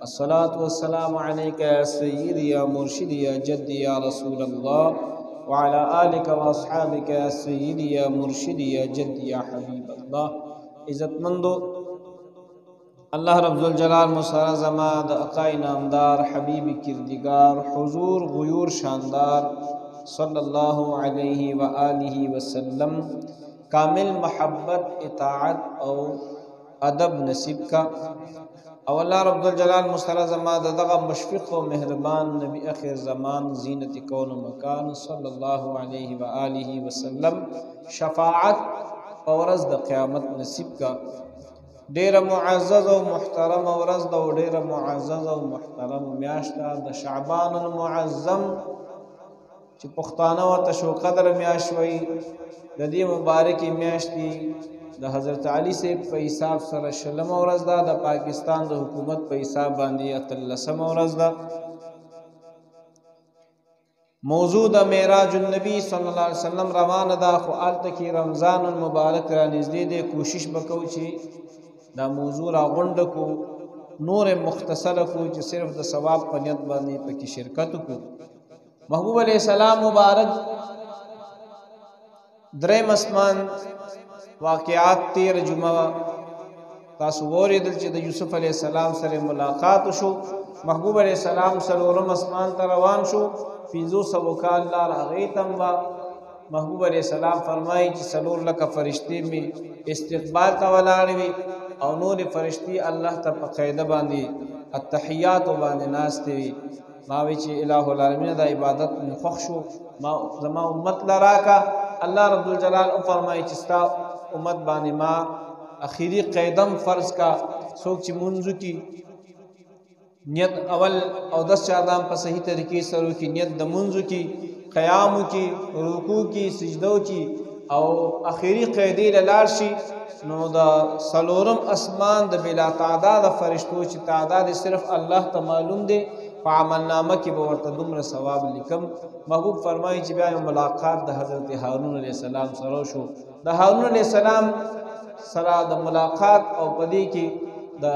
الصلاة والسلام عليك يا سيدي يا مرشدي يا جدي يا رسول الله وعلى آلك وأصحابك يا سيدي يا مرشدي يا جدي يا حبيب الله عزت مندو الله رب الجلال مسارا زما د اقای نامدار حبیب کردگار حضور غیور شاندار صلی الله علیه و آله وسلم کامل محبت اطاعت او ادب نصیب کا او الله رب الجلال مسترا زما دغه مشفق او مهربان نبی اخر زمان زینت کون مکان صلی الله علیه و آله وسلم شفاعت اورز د قیامت نصیب کا ډیره معزز او محترم اورز د ډیره معزز او محترم میاشت د شعبان المعظم چې پښتانه ورته شو قدر میاش وي د دې مبارکي میاش دي د حضرت علي سي په حساب سره شلم ورځ ده د پاکستان د حکومت په حساب باندې اتلسم ورځ ده موضوع د معراج النبی صلی الله علیه وسلم روانه ده خو الته کې رمضان المبارک را نږدې دی کوشش وکړو چې دا موضوع را غونډ کو نور مختصر کو چې صرف د ثواب په نیت باندې پکې شرکت کو محبوب علیہ السلام مبارک درې مسمان واقعات تیر جمعه تاسو وریدل چې د یوسف علی السلام سره ملاقات شو محبوب علی السلام سلورم اسمان ته روان شو 500 کال لار هغه تم وا محبوب علی السلام فرمایي چې سلور لکه فرشتي می استقبال ته ولاړ وي او نور فرشتي الله ته په قاعده باندې التحیات باندې ناشته وي ما وی چې الہ العالمین د عبادت من خوښ شو ما زما امت لراکا الله رب الجلال او فرمایي چې ستا امت باندې ما اخیری قیدم فرض کا څوک چې منځ کی نیت اول او دس چادام په صحیح طریقې سره کی نیت د منځ کی قیام کی رکوع کی سجدو کی او اخیری قیدی لار شي نو دا سلورم اسمان د بلا تعداد فرشتو چې تعداد صرف الله ته معلوم دی په عمل نامه کې به ورته دومره ثواب لیکم محبوب فرمایي چې بیا ملاقات د حضرت هارون علیه السلام سره شو د هارون علیه السلام سره د ملاقات او پدې کې د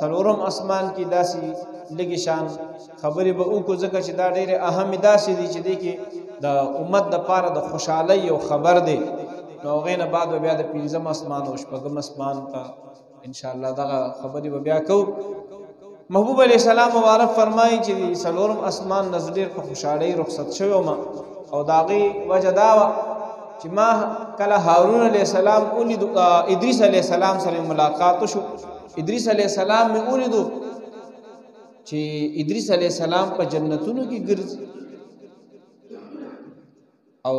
سلورم اسمان کې داسي لګي شان خبرې به وکړو ځکه چې دا ډېر اهم داسې دي چې دې کې د امت د پاره د خوشحالي او خبر دی نو غین بعد بیا د پنځم اسمان او شپږم اسمان ته ان شاء الله دا خبرې به بیا کو محبوب علی السلام مبارک فرمایي چې سلورم اسمان نزدیر په خوشحالي رخصت شوی ما او داغي وجه دا و چې ما کله هارون علی السلام اولید ادریس علی السلام سره ملاقات شو ادریس علی السلام می اولید چې ادریس علی السلام په جنتونو کې ګرځي او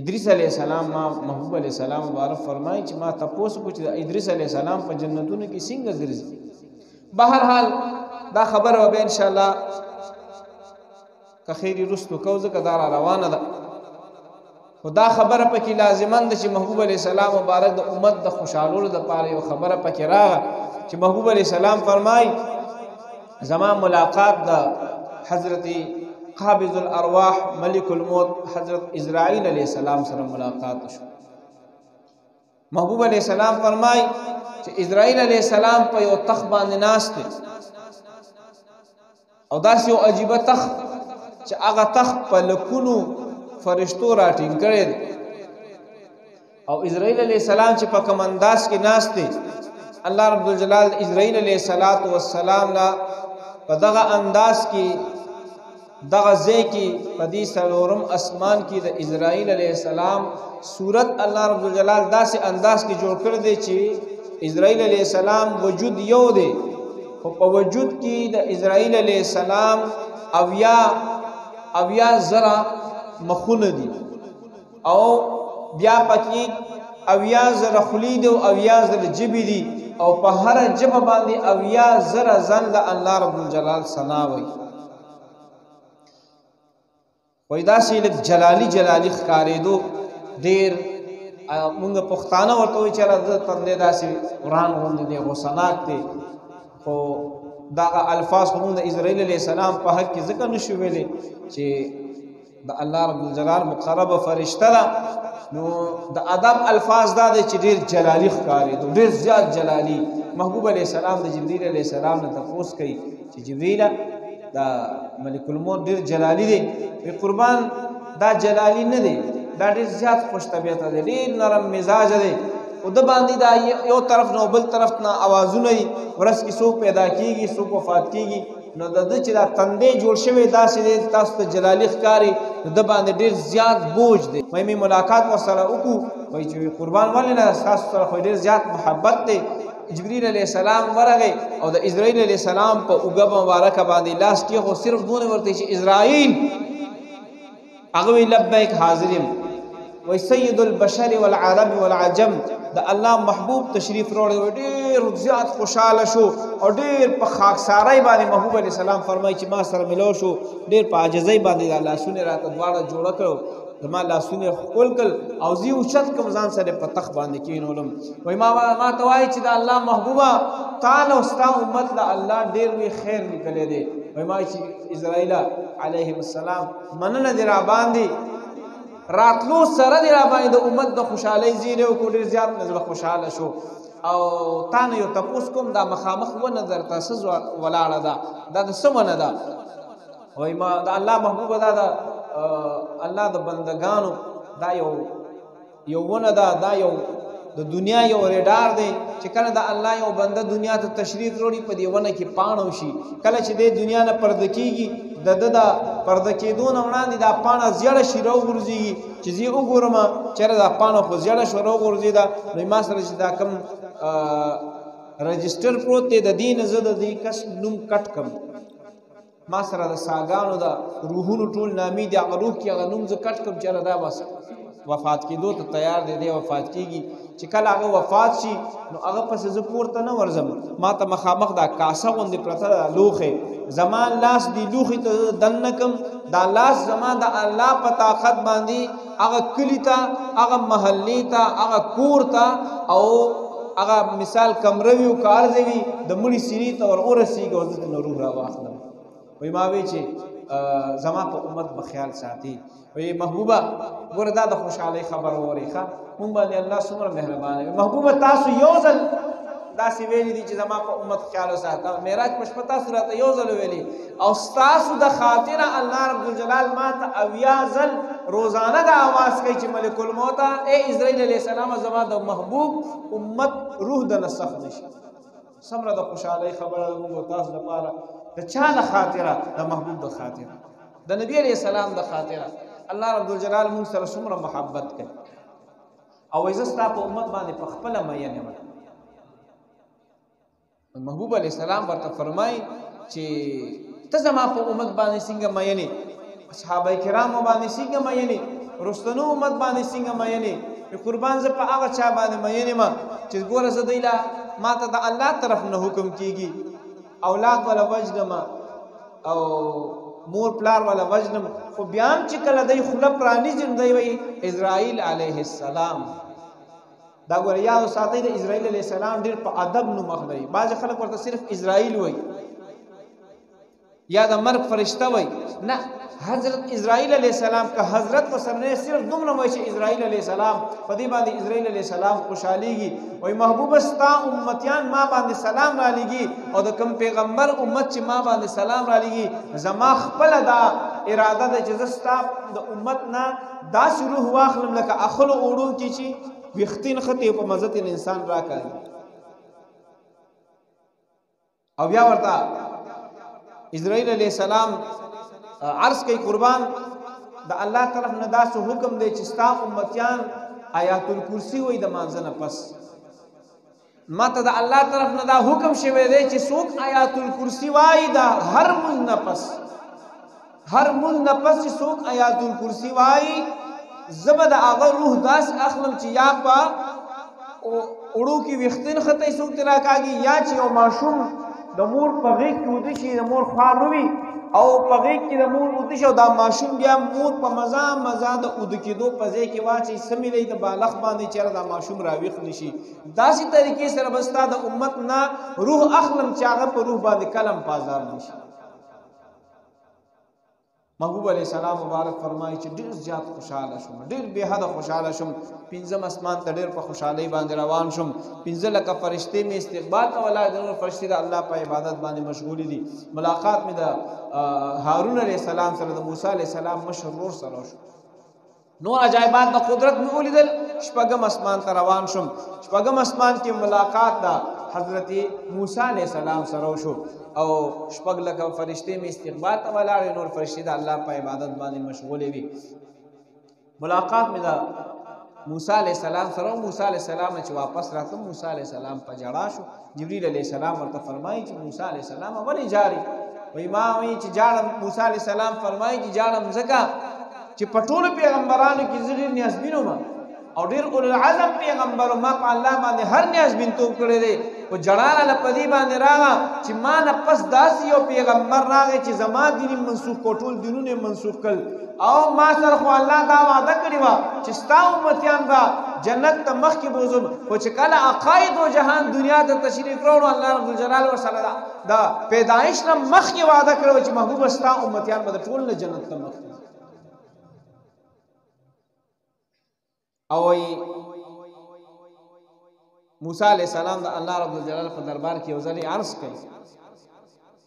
ادریس علی السلام ما محبوب علی السلام مبارک فرمایي چې ما تاسو کو چې ادریس علی السلام په جنتونو کې څنګه ګرځي بهر حال دا خبره به ان شاء الله که خیری رستو کو ځکه دا روانه ده خو دا خبره پکې لازمان ده چې محبوب علی السلام مبارک د امت د خوشحالولو لپاره یو خبره پکې راغله چې محبوب علی السلام فرمای زما ملاقات د حضرت قابض الارواح ملک الموت حضرت اسرائیل علی السلام سره ملاقات شو محبوب علی السلام فرمای چې اسرائیل علی السلام په یو تخ باندې ناس دی او داسې یو عجیب تخ چې هغه تخ په لکونو فرشتو راټینګ کړي او اسرائیل علی السلام چې په کمنداس کې ناس دی الله رب الجلال اسرائیل علیه السلام لا په دغه انداز کې دغه ځای کې په دې سلورم اسمان کې د اسرائیل علی السلام صورت الله رب الجلال داسې انداز کې جوړ کړ دی چې اسرائیل علی السلام وجود یو دی خو په وجود کې د اسرائیل علی السلام او یا او یا زرا مخونه دي او بیا پکې او یا زرا خلی دي او یا زرا جبی دي او په هر جبه باندې او یا زرا ځان د الله رب الجلال ثنا وایي وای دا سې لک جلالی جلالی ښکارېدو ډېر موږ پښتانه ورته وی چې راځه تندې داسې قران غوندې دی غوسناک دی خو دا الفاظ موږ د اسرائیل علی السلام په حق کې ځکه نشو ویلې چې د الله رب الجلال مقرب فرشته ده نو د ادب الفاظ دا دی چې ډیر جلالی ښکاري دو ډیر زیات جلالی محبوب علی السلام د جبرئیل علی السلام نه تفوس کوي چې جبرئیل دا ملک الموت ډیر جلالی دی په قربان دا جلالی نه دی دا ډیر زیات خوش طبیعت دی ډیر نرم مزاج دی او د باندې دا یو طرف نه بل طرف نه आवाजونه ورس کې سو پیدا کیږي سو وفات کیږي نو د د چې دا تندې جوړ شوی داسې دی تاسو ته جلالی ښکاری د باندې ډیر زیات بوج دی مې می ملاقات ور سره وکړو وای چې قربان ولې نه تاسو سره خو ډیر زیات محبت دی جبريل عليه السلام ورغه او د اسرائيل عليه السلام په اوګه مبارک باندې لاس کې خو صرف دونه ورته چې اسرائيل هغه وی لبیک حاضرم وای سید البشر والعرب والعجم د الله محبوب تشریف راوړی و ډیر زیات خوشاله شو او ډیر په خاکسارای باندې محبوب علی السلام فرمای چې ما سره ملو شو ډیر په عاجزۍ باندې د الله سونه راته دواړه جوړ کړو زما لاسونه خپل کل او زی او چت کم ځان سره په تخ باندې کینولم وای ما ما توای چې د الله محبوبا تعالی او ستا امت له الله ډیر وی خیر لیکل دي وای ما چې اسرائیل علیهم السلام مننه دی را باندې راتلو سره دی را باندې د امت د خوشحالي زیره او کوډیر زیات نظر خوشاله شو او تا نه یو تپوس کوم دا مخامخ و نظر تاسو ولاړه ده دا د سمنه ده وای ما د الله محبوب دا د الله د بندگانو دا یو یو ونه ده دا یو د دنیا یو ریډار دی چې کله د الله یو بنده دنیا ته تشریف وروړي په دی ونه کې پاڼه وشي کله چې د دنیا نه پرده کیږي د د د پرده کېدو نه وړاندې دا پاڼه زیړه شي را وغورځېږي چې زه وګورم چېرې دا پاڼه خو زیړه شوه را وغورځېده نو ما سره چې دا کوم رجسټر پروت دی د دې نه زه د دې کس نوم کټ کړم ما سره د ساګانو د روحونو ټول نامي دی هغه روح کې هغه نوم زه کټ کوم چې دا بس وفات کېدو ته تیار دی دی وفات کېږي چې کله هغه وفات شي نو هغه پس زه پورته نه ورځم ما ته مخامخ دا کاسه غوندې پرته ده لوښې زمان لاس دی لوښې ته دننه کوم دا لاس زما د الله په طاقت باندې هغه کلی ته هغه محلې ته هغه کور ته او هغه مثال کمره وی او کار دی وی د مړي سینې ته ور اورسیږي او دته نور را واخلم وای ما وی چې زما په امت به خیال ساتي وی محبوبه ګوره دا د خوشحالي خبر اورېخه مونږ باندې الله سمره مهربان دی محبوبه تاسو یو ځل دا سی ویلي دي چې زما په امت خیال ساته معراج پښپتا سره ته یو ځل ویلي او ستاسو د خاطره الله رب ذوالجلال ما ته اویا ځل روزانه دا آواز کوي چې ملک الموت اے اسرائیل علیه السلام زما د محبوب امت روح د نسخ نشي سمره د خوشحالي خبره ده موږ تاسو لپاره د چا د خاطره د محبوب د خاطره د نبی عليه السلام د خاطره الله رب الجلال موږ سره څومره محبت کوي او عزت په امت باندې په خپل مینه محبوب علی السلام ورته فرمای چې ته زما په امت باندې څنګه مینې اصحابه کرامو باندې څنګه مینې رستنو امت باندې څنګه مینې په قربان ز په هغه چا باندې مینې ما چې ګوره زه دیلا ما ته د الله طرف نه حکم کیږي اولاد ولا وجنم او مور پلار ولا وجنم خو بیا هم چې کله دای خلپ رانی زندای وي اسرائیل علیه السلام دا ګوره یاد ساتي د اسرائیل علی السلام ډیر په ادب نو مخ دی بعض خلک ورته صرف اسرائیل وای یا د مرګ فرشته وای نه حضرت اسرائیل علی السلام که حضرت وسره صرف دومره وای چې اسرائیل علی السلام په دې باندې اسرائیل علی السلام خوشاليږي او محبوب ستا امتیان ما باندې سلام را لګي او د کوم پیغمبر امت چې ما باندې سلام را لګي زما خپل دا اراده ده چې زستا د امت نه دا روح واخلم لکه اخل اوړون کې چې وختین خطه په مزت انسان راکړي او بیا ورته اسرائیل علی السلام عرض کوي قربان د الله طرف نه داسو حکم دی چې ستا امتیان آیات الکرسی وې د مانځنه پس ماته د الله طرف نه دا حکم شوی دی چې څوک آیات الکرسی وای دا هر مون نه پس هر مون نه پس چې څوک آیات الکرسی وای زبه د هغه روح داس اخلم چې یا په اړو کې وختن خطه څوک ترا کاږي یا چې او ماشوم د مور په غیږ کې ودی شي د مور خواروي او په غیږ کې د مور ودی شو دا ماشوم بیا مور په مزه مزه د اود کېدو په ځای کې واچي سمې لې د بالغ باندې چیرې دا ماشوم راويخ نشي داسې طریقې سره بستا د امت نه روح اخلم چې هغه په روح باندې کلم پازار نشي محبوب علی السلام مبارک فرمایي چې ډیر زیات خوشاله شوم ډیر به حد خوشاله شوم پنځم اسمان ته ډیر په خوشحالي باندې روان شوم پنځه لکه فرشته می استقبال او الله د نور فرشته د الله په عبادت باندې مشغول دي ملاقات می د هارون علی السلام سره د موسی علی السلام مشر نور سره شو نور عجایبات د قدرت مې ولیدل شپږم اسمان ته روان شوم شپږم اسمان کې ملاقات دا حضرت موسی علیہ السلام سره شو او شپږ لکه فرشته می استقبال ته ولاړ نور فرشته د الله په عبادت باندې مشغول وي ملاقات می دا موسی علیہ السلام سره موسی علیہ السلام چې واپس راته موسی علیہ السلام په جړا شو جبريل عليه السلام ورته فرمایي چې موسی عليه السلام ولې جاري وای ما وی چې جاړم موسی عليه السلام فرمایي چې جاړم زکه چې په ټولو پیغمبرانو کې زړه نیازبینو ما او ډیر اول العزم پیغمبر ما په الله باندې هر نیاز بین توپ کړی دی او جړاله لپدی باندې راغه چې ما نه پس داسې یو پیغمبر راغی چې زما دین منسوخ کو ټول دینونه منسوخ کړ او ما سره خو الله دا وعده کړی و چې ستا امتیان به جنت ته مخ کې بوزم خو چې کله عقاید او جهان دنیا ته تشریف راوړو الله رب الجلال ور سره دا د پیدایش نه مخ کې وعده کړو چې محبوب ستا امتیان به ټول نه جنت ته مخ کې او موسی علی السلام د الله رب جلال په دربار کې یو ځلې عرض کړ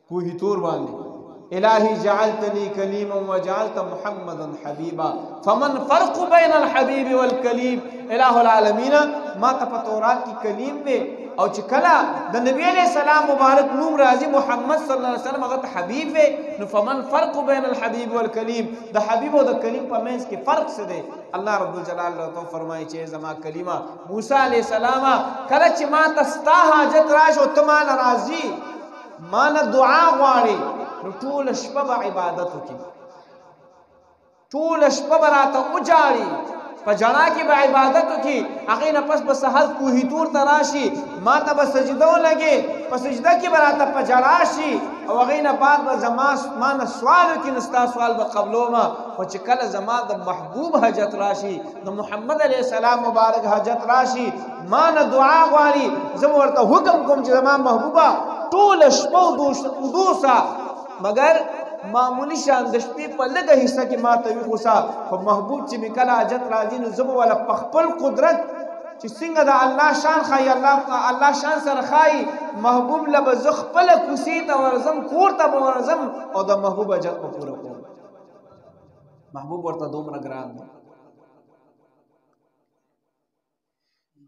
کوه تور باندې الہی جعلتنی کلیما وجعلت محمدا حبیبا فمن فرق بین الحبیب والکلیم الہ العالمین ما ته په تورات کې کلیم دی او چې کله د نبی علیہ السلام مبارک نوم راځي محمد صلی الله علیه وسلم هغه ته حبیب دی نو فمن فرق بین الحبیب والکلیم د حبیب او د کلیم په منځ کې فرق څه دی الله رب الجلال له تو فرمایي چې زما کلمه موسی عليه السلام کله چې ما تستا حاجت راش او ته ما ناراضي ما نه دعا غواړي نو ټول شپه به عبادت وکي ټول شپه به راته وجاړي په جنا کې به عبادت وکي هغه نه پس به سحر کوهي تور تراشي ما ته به سجده ولګي په سجده کې به راته په جړاشي او هغه نه بعد به زما ما نه سوال وکي نو ستا سوال به قبلومه خو چې کله زما د محبوب حاجت راشي د محمد علی السلام مبارک حاجت راشي ما نه دعا غواړي زه ورته حکم کوم چې زما محبوبا ټول شپه دوسا مګر معمولی شان د شپې په لږه حصہ کې ما ته ویخوسا خو محبوب چې مکل حاجت راځي نو زه ولا په خپل قدرت چې څنګه د الله شان خای الله الله شان سره خای محبوب لبز خپل کوسی ته ورزم کور ته ورزم او د محبوب حاجت په پوره کوم محبوب ورته دومره ګران دی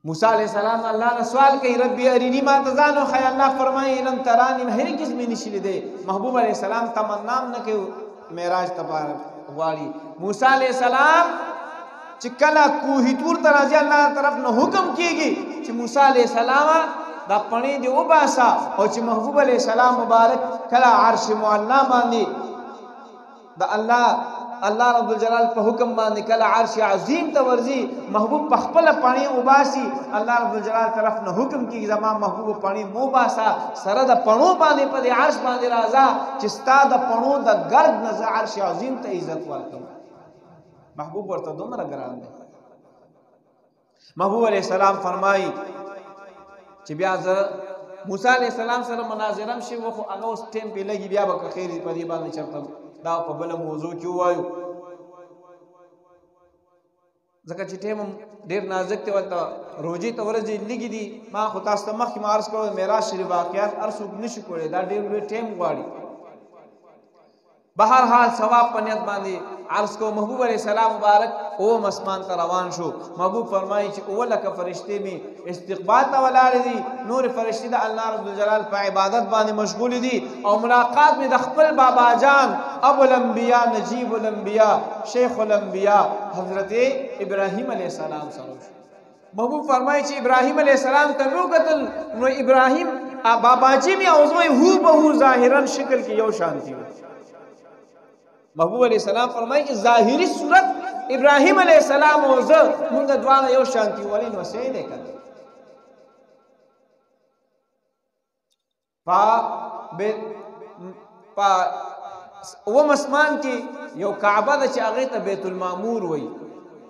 موسی علیہ السلام الله نه سوال کوي ربي ارینی ما تزان او خی الله فرمایي لن ترانی هرگز مې نشي لیدې محبوب علیہ السلام تمنا نه کوي معراج تبار غواړي موسی علیہ السلام چې کله کوه تور ته راځي الله طرف نه حکم کیږي چې موسی علی السلام دا پڼې دی وباسا او چې محبوب علی السلام مبارک کله عرش معلا باندې د الله الله رب الجلال په حکم باندې کله عرش عظیم ته ورځي محبوب په خپل پانی وباسي الله رب الجلال طرف نه حکم کیږي زما محبوب پانی مو باسا سره د پڼو باندې په عرش باندې راځه چې ستا د پڼو د ګرد نزه عرش عظیم ته عزت ورکړي محبوب ورته دومره ګران دی محبوب علی السلام فرمایي چې بیا زه موسی علی السلام سره مناظرم شي وخو هغه اوس ټیم په لګي بیا به خیر په دې باندې چرته دا په بل موضوع کې وایو ځکه چې ټیم ډیر نازک ته ولته روزي ته ورځي لګي دي ما خو تاسو ته مخکې مارس کړو معراج شریف واقعیت ارسو نشي کولای دا ډیر لوی ټیم غواړي بهر حال ثواب په نیت باندې عرض کو محبوب علیہ السلام مبارک او مسمان ته روان شو محبوب فرمایي چې اوله ک فرشته می استقبال ته ولاړ دي نور فرشته د الله رب الجلال په عبادت باندې مشغول دي او ملاقات می د خپل بابا جان ابو الانبیاء نجیب الانبیاء شیخ الانبیاء حضرت ابراهیم علیہ السلام سره محبوب فرمایي چې ابراهيم عليه السلام ته مو قتل نو ابراهيم باباجي می او زوی هو به هو ظاهرا شکل کې یو شان دي محبوب عليه السلام فرمایي چې ظاهري صورت ابراهيم عليه السلام او زه موږ دواړه یو شان دي ولې نو سې نه کړ په په و مسمان کې یو کعبه د چې هغه ته بیت المامور وای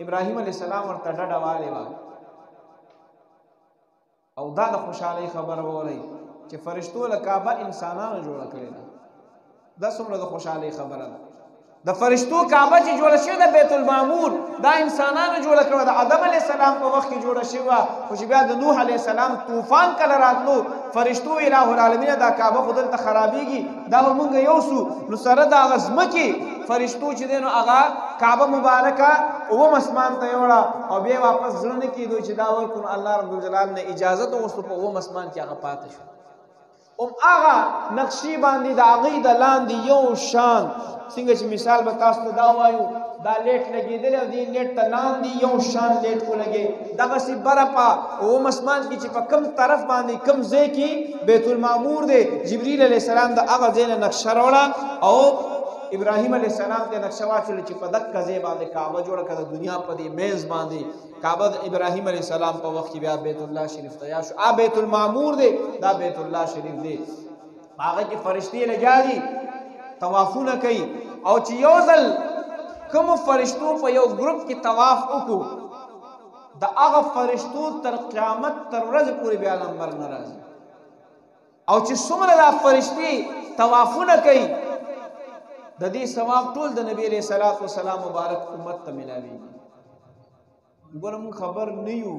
ابراهیم علی السلام ورته ډډه والي وا او دا د خوشحالي خبر وره چې فرشتو له کعبه انسانانو جوړ کړی دا دا څومره د خوشحالي خبره ده د فرشتو کعبه چې جوړه شوې ده بیت المعمور دا انسانانو جوړه کړه د آدم علی السلام په وخت کې جوړه شوه خو چې بیا د نوح علی السلام طوفان کله راتلو فرشتو الہ العالمین دا کعبه خودل ته خرابېږي دا مونږ یو سو نو سره دا غزمه کې فرشتو چې دینو هغه کعبه مبارکه او مسمان ته یوړه او بیا واپس ځړنه کېدو چې دا ورکو الله رب الجلال نه اجازه ته وسو په و مسمان کې هغه پاتې شو هم هغه نقشې باندې د هغې د لاندې یو شان څنګه چې مثال به تاسو ته دا وایو دا لیټ لګېدلی او دې لیټ ته لاندې یو شان لیټ ولګې دغسې بره په اوم اسمان کې چې په کوم طرف باندې کوم ځای کې بیت المعمور دی جبریل علیه السلام د هغه ځای نه نقشه راوړه او ابراهیم علیه السلام ته نقشه واچوله چې په دقه ځای باندې کعبه جوړه کړه د دنیا په دې مینځ باندې کعبه د ابراهیم علی السلام په وخت کې بیا بیت الله شریف ته یا شو ا بیت المعمور دی دا بیت الله شریف دی هغه کې فرشتي لګیا دي طوافونه کوي او چې یو ځل کوم فرشتو په یو ګروپ کې طواف وکړو د هغه فرشتو تر قیامت تر ورځې پورې بیا نمبر ناراضي او چې څومره دا فرشتي طوافونه کوي د دې ثواب ټول د نبی علیہ الصلوۃ والسلام مبارک امت ته ملاويږي ګورم خبر نه یو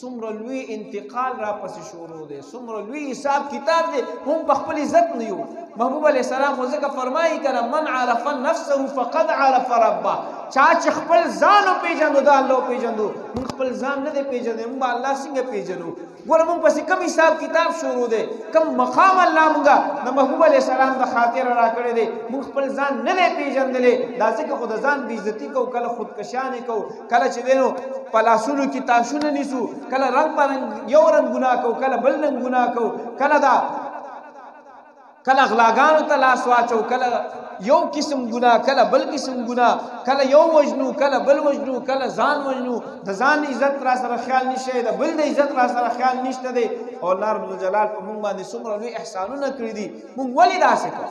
څومره لوی انتقال را پسې شروع دی څومره لوی حساب کتاب دی هم په خپل عزت نه یو محبوب علی السلام خو ځکه فرمایي کړه من عرف نفسه فقد عرف ربه چا چې خپل ځان پیژندو دا الله پیژندو موږ خپل ځان نه دی پیژندو موږ الله څنګه پیژنو ګوره مونږ پسې کم حساب کتاب شروع دی کم مقام الله مونږه د محبوب علی السلام د خاطر را کړی دی مونږ خپل ځان نه لې پیژندلې دا ځکه خود ځان بی عزتی کو کله خودکشانه کو کله چې دینو پلاسونو کې تاسونه نیسو کله رنگ پر رنگ یو رنگ ګنا کو کله بل رنگ ګنا کو کله دا کله غلاګانو ته لاس واچو کله یو قسم ګنا کله بل قسم ګنا کله یو وجنو کله بل وجنو کله ځان وجنو د ځان عزت را سره خیال نشته د بل د عزت را سره خیال نشته دی او الله رب جلال په موږ باندې څومره لوی احسانونه کړی دي موږ ولې داسې کوو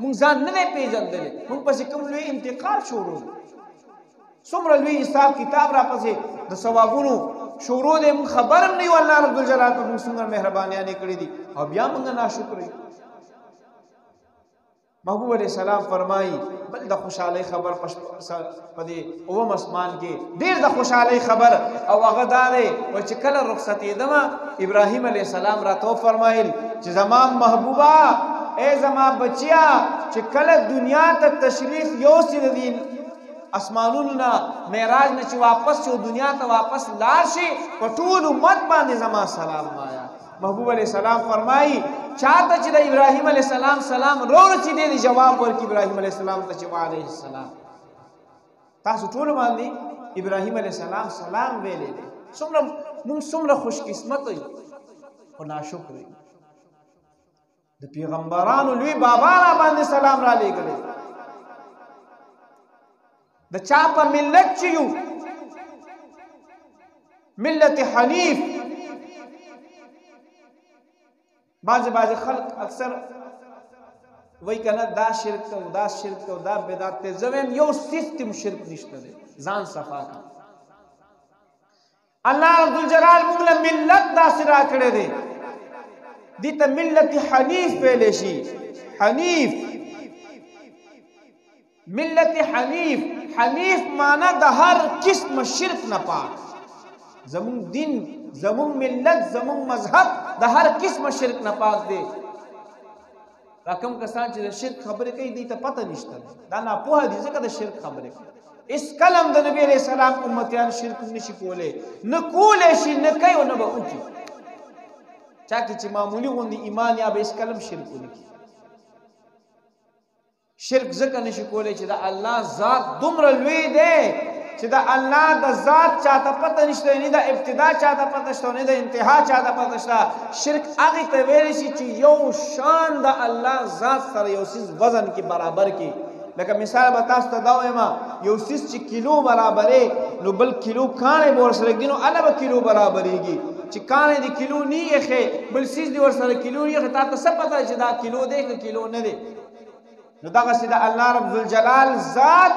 موږ ځان نه پیژندل موږ پسې کوم لوی انتقال شروع څومره لوی حساب کتاب را پسې د ثوابونو شروع دې موږ خبرم نه یو الله رب الجلال په موږ څنګه مهربانيانې کړې دي او بیا موږ ناشکر یو محبوب علیہ السلام فرمایي بل د خوشحالي خبر په دې او مسمان کې ډېر د خوشحالي خبر او هغه دا دی و چې کله رخصتې دما ابراهيم عليه السلام راته فرمایل چې زما محبوبا اے زما بچیا چې کله دنیا ته تشریف یو سیدین اسمانونو نه معراج نه چې واپس شو دنیا ته واپس لاړ شي په ټول امت باندې زما سلام وایا محبوب علی السلام فرمایي چاته چې د ابراهیم علی السلام سلام رور چې دی جواب ورکړي ابراهیم علی السلام ته چې وعلیه السلام تاسو ټول باندې ابراهیم علی السلام سلام ویلې دي څومره موږ څومره خوش قسمت یو او ناشکر یو د پیغمبرانو لوی بابا را باندې سلام را لېږلی د چا په ملت چې یو ملت حنیف بعض بعض خلق اکثر وای کنه دا شرک ته دا شرک ته دا بدعت ته زویم یو سیستم شرک نشته ځان صفا کړه الله رب الجلال موږ له ملت داسې را کړی دی دي ته ملت حنیف ویل شي حنیف ملت حنیف حنیف معنی د هر قسم شرک نه پاک زمون دین زمون ملت زمون مذهب د هر قسم شرک نه پاک دی دا کوم کسان چې د شرک خبرې کوي دي ته پته نشته دا نه په دې ځکه د شرک خبرې کوي اس کلم د نبی علیہ السلام امتیان شرک نشي کولای نه کولای شي نه کوي او نه به وکړي چا کې چې معمولی غوندي ایمان یا به اس کلم شرک ونکړي شرک ځکه نشي کولای چې د الله ذات دومره لوی دی چې د الله د ذات چاته پته نشته نه د ابتدا چاته پته شته نه د انتها چاته پته شته شرک هغه ته ویل شي چې یو شان د الله ذات سره یو سیس وزن کې برابر کې لکه مثال به تاسو ته دا وایم یو سیس چې کیلو برابرې نو بل کیلو کانه به ورسره ګینو اله به کیلو برابرېږي چې کانه دی کیلو نه یې بل سیس دی ورسره کیلو یې تا ته څه پته چې دا کیلو دی که کیلو نه دی نو دغه سید الله رب ذوالجلال ذات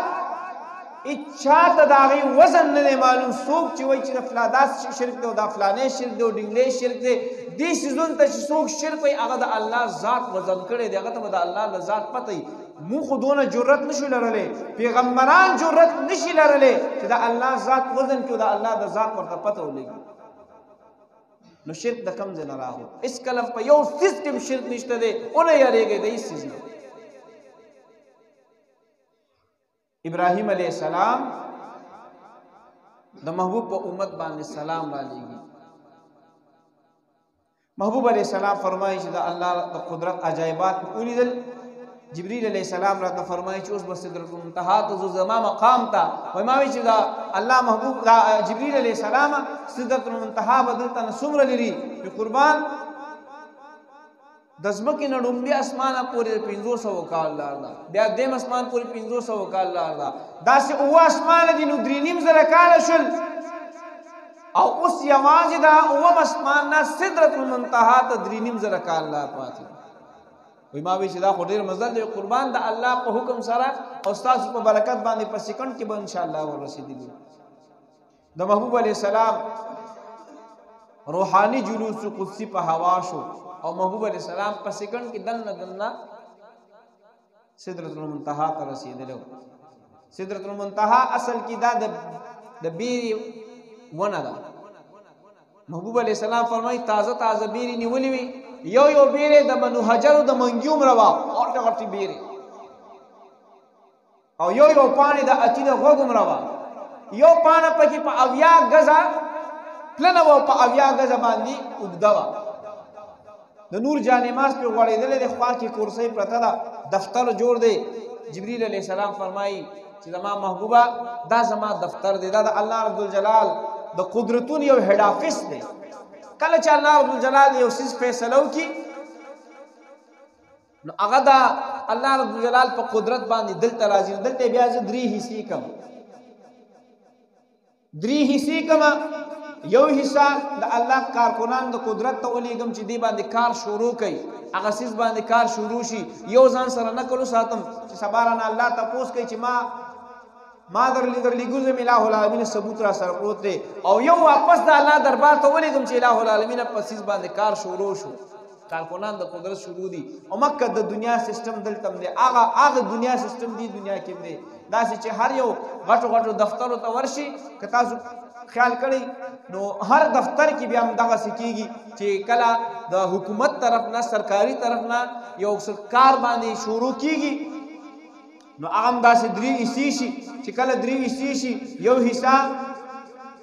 اچا ته دا غي وزن نه معلوم سوق چې وای چې فلا داس شرک دی او دا فلانه شرک دی او ډنګړې شرک دی دې سيزون ته چې سوق شرک وي هغه د الله ذات وزن کړي دی هغه ته د الله د ذات پته وي مو خودونه جرأت نشو لرلې پیغمبران جرأت نشي لرلې چې د الله ذات وزن کې او د الله د ذات ورته پته ولګي نو شرک د کم ځای نه راغلو اس کلم په یو څیز کې شرک نشته دی او نه یریږي د هیڅ څیز نه ابراهیم علیه السلام د محبوب په امت باندې سلام علیږي محبوب علیه السلام فرمایي چې د الله د قدرت عجایبات ولیدل جبريل عليه السلام را ته فرمایي چې اوس بس در کوم ته ته زو زما مقام ته وای ما وی چې دا الله محبوب دا جبريل عليه السلام سدرت المنتها بدلته نسمر لري په قربان د زمکه نړومبي اسمانه پورې 500 کال لار ده بیا دیم اسمان پورې 500 کال لار ده دا سه او اسمان دي نو درې نیم زره کال شول او اوس یوازې دا او اسمان نه سدرت المنتها ته درې نیم زره کال لار پاتې وای ما وی چې دا خو ډیر مزل دی قربان د الله په حکم سره او تاسو په برکت باندې په سکند کې به ان شاء الله ورسېدلی د محبوب علی السلام روحانی جلوس قدسی په هوا شو او محبوب علی السلام په سکند کې دنه دنه سدرۃ المنتہا ته رسیدلو سدرۃ المنتہا اصل کې دا د د بیری ونه ده محبوب علی السلام فرمای تازه تازه بیری نیولې وی یو یو بیره د بنو حجر د منګیوم روا او ټغرتی بیره او یو یو پانی د اتی د غوګم روا یو پانه پکې په اویا غزا پلنه و په اویا غزا باندې وګدوا د نور جانماز په غړېدلې د خوا کې کرسي پرته ده دفتر جوړ دی جبريل عليه السلام فرمایي چې زما محبوبا دا زما دفتر دی دا د الله رب الجلال د قدرتونو یو هډ افیس دی کله چې الله رب الجلال یو سیس فیصله وکړي نو هغه دا الله رب الجلال په قدرت باندې دلته راځي دلته بیا زه درې حصے کوم درې حصے کما یو حصہ د الله کارکنان د قدرت ته ولېګم چې دی باندې کار شروع کړي هغه سیس باندې کار شروع شي یو ځان سره نکلو ساتم چې سباران الله تاسو کوي چې ما ما در لیدر لګوزه ملاه العالمین ثبوت را سره پروت دی او یو واپس د الله دربار ته ولېګم چې الہ العالمین په سیس باندې کار شروع شو کارکنان د قدرت شروع دي او مکه د دنیا سیستم دلته دی هغه هغه دنیا سیستم دی دنیا کې دی دا چې هر یو غټو غټو دفترو ته ورشي که تاسو خیال کړی نو هر دفتر کې بیا هم دغه سکیږي چې کله د حکومت طرف نه سرکاري طرف نه یو کار باندې شروع کیږي نو هغه داسې درې حصے شي چې کله درې حصے شي یو حصہ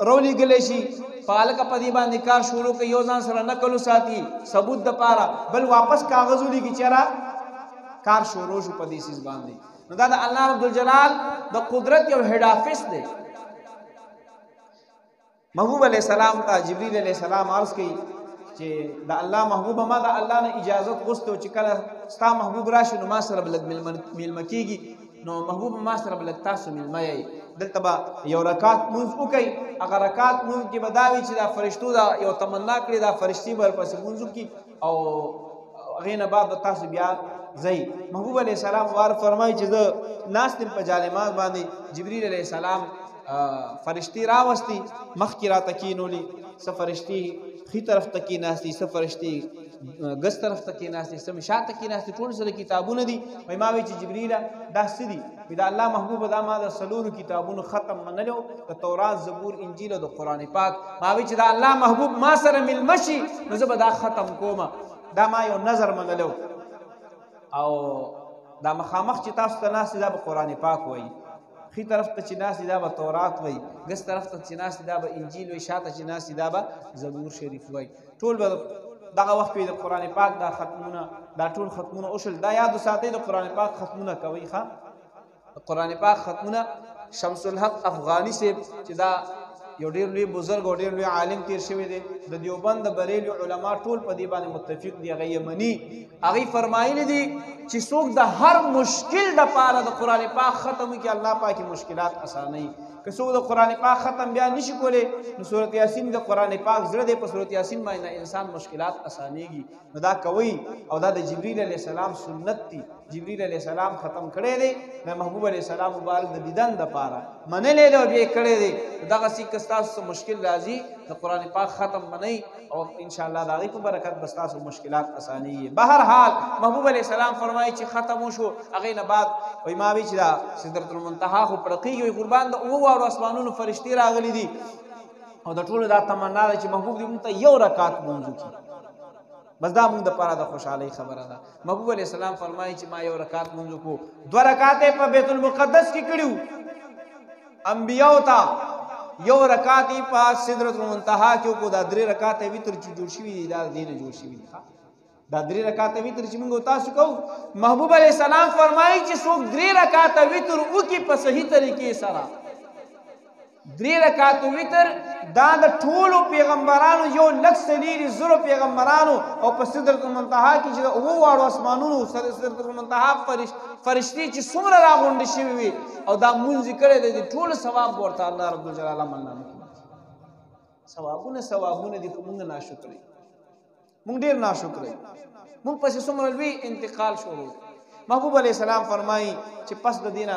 رولې ګلې شي پالک په دې باندې کار شروع کوي یو ځان سره نقل ساتي ثبوت د پاره بل واپس کاغذ لیکي چیرې کار شروع شو په دې سیس باندې نو دا د الله رب الجلال د قدرت یو هډافیس دی محبوب علی السلام ته جبرئیل علی السلام عرض کړي چې د الله محبوب ما د الله نه اجازه غوښته چې کله ستا محبوب راشي نو ما سره بلګ ملمن کیږي نو محبوب ما سره بلګ تاسو ملمه یې دلته به یو رکعت مونږ وکي هغه رکعت مونږ کې بداوي چې دا فرشتو دا یو تمنا کړی دا فرشتي بر پسې مونږ کې او غینه بعد تاسو بیا زئی محبوب علی السلام وار فرمای چې زه ناس تم په جالمان باندې جبرئیل علی السلام فرشتي راوستي مخ کې را تکینولي سفرشتي خي طرف تکي ناشتي سفرشتي ګس طرف تکي ناشتي سم شاته کې ناشتي ټول سره کتابونه دي وای ما وی چې جبرئیل دا سدي دا الله محبوب دا ما د سلورو کتابونو ختم منلو د تورات زبور انجیل او د قران پاک ما وی چې دا الله محبوب ما سره مل مشي نو زه به دا ختم کوم دا ما یو نظر منلو او دا مخامخ چې تاسو ته ناس دا به قران پاک وای خي طرف ته چې ناس دا به تورات وای ګس طرف ته چې ناس دا به انجیل وای شاته چې ناس دا به زبور شریف وای ټول به دغه وخت د قران پاک دا ختمونه دا ټول ختمونه او شل دا یاد ساتي د قران پاک ختمونه کوي ښا قران پاک ختمونه شمس الحق افغاني سیب چې دا یو ډیر لوی بزرګ او ډیر لوی عالم تیر شوی دی د دیوبند د بریلی علما ټول په دې باندې متفق دي هغه یمنی هغه فرمایلی دي چې څوک د هر مشکل د پاره د قران پاک ختم کی الله پاکي مشکلات اساني که څوک د قران پاک ختم بیا نشي کولی نو سورۃ یاسین د قران پاک زړه دی په سورۃ یاسین باندې انسان مشکلات اسانيږي نو دا کوي او دا د جبرئیل علی السلام سنت دی جبرئیل علی السلام ختم کړي دی د محبوب علی السلام مبارک د دیدن د پاره منلې دی به کړي دی دغه سې کستا مشکل راځي د قران پاک ختم منئ او ان شاء الله داغي په برکت بس تاسو مشکلات اساني بهر حال محبوب عليه السلام فرمایي چې ختم شو هغه نه بعد وای ما وی چې دا سدرت المنتهى خو پړقيږي قربان د اوو وارو اسمانونو فرشتي راغلي دي او د ټولو دا تمنا ده چې محبوب دې مونږ ته یو رکعت مونږ کی بس دا مونږ د پاره د خوشحالي خبره ده محبوب عليه السلام فرمایي چې ما یو رکعت مونږ کو دوه رکعات په بیت المقدس کې کړیو انبیاء ته یو رکعت په سدرۃ المنتهى کې کو دا درې رکعات وتر چې جوړ شوی دی دا دین جوړ شوی دی دا درې رکعات وتر چې موږ تاسو کو محبوب علی السلام فرمایي چې څوک درې رکعات وتر وکي په صحیح طریقې سره درې رکعات وتر دا د ټولو پیغمبرانو یو لک سلیری زرو پیغمبرانو او په سدرۃ المنتهى کې چې د اوو واړو اسمانونو سره سدرۃ المنتهى فرشت فرشتې چې څومره راغونډې شوي وي او دا مونږ کړی دی د ټولو ثواب ورته الله رب الجلال عمل نامه کې لیکي ثوابونه ثوابونه دي خو مونږ ناشکرې مونږ ډیر ناشکرې مونږ پسې څومره لوی انتقال شروع محبوب علی السلام فرمایي چې پس د دینه